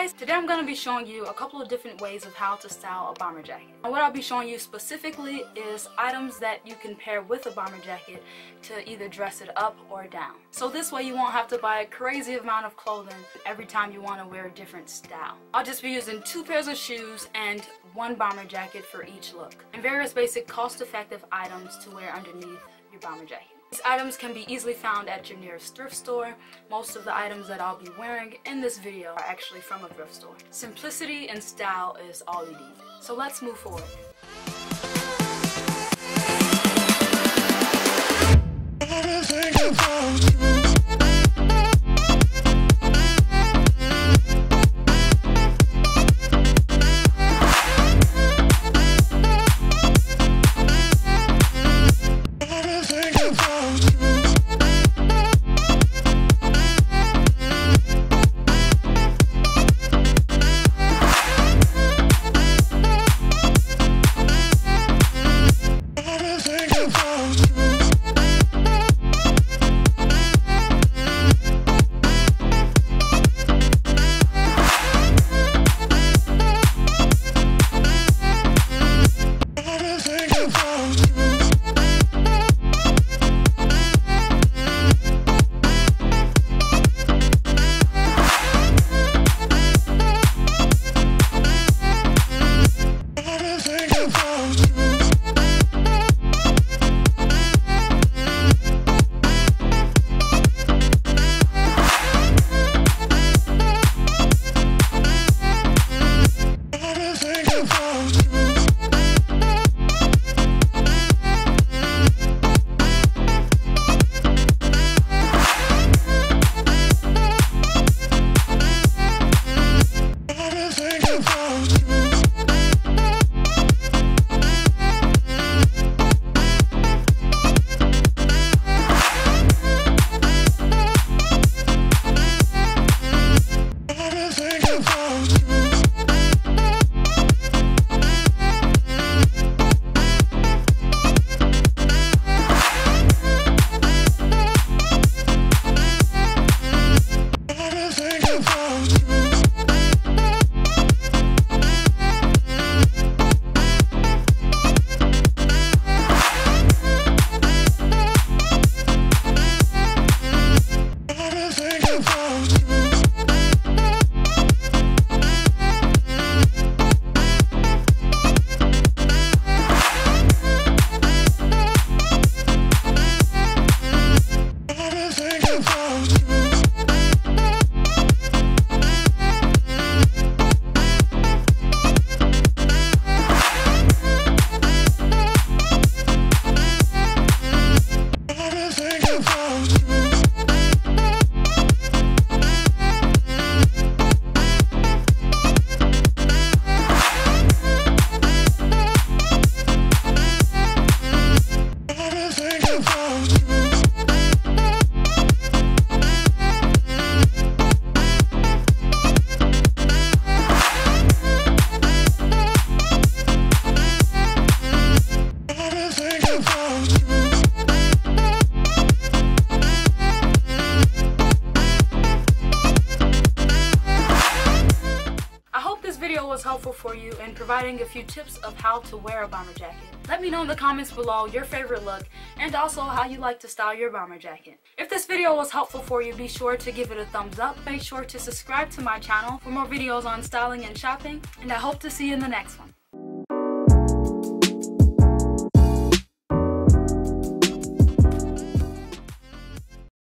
guys, today I'm going to be showing you a couple of different ways of how to style a bomber jacket. And what I'll be showing you specifically is items that you can pair with a bomber jacket to either dress it up or down. So this way you won't have to buy a crazy amount of clothing every time you want to wear a different style. I'll just be using two pairs of shoes and one bomber jacket for each look. And various basic cost-effective items to wear underneath your bomber jacket. These items can be easily found at your nearest thrift store. Most of the items that I'll be wearing in this video are actually from a thrift store. Simplicity and style is all you need. So let's move forward. Was helpful for you in providing a few tips of how to wear a bomber jacket. Let me know in the comments below your favorite look and also how you like to style your bomber jacket. If this video was helpful for you, be sure to give it a thumbs up. Make sure to subscribe to my channel for more videos on styling and shopping, and I hope to see you in the next one.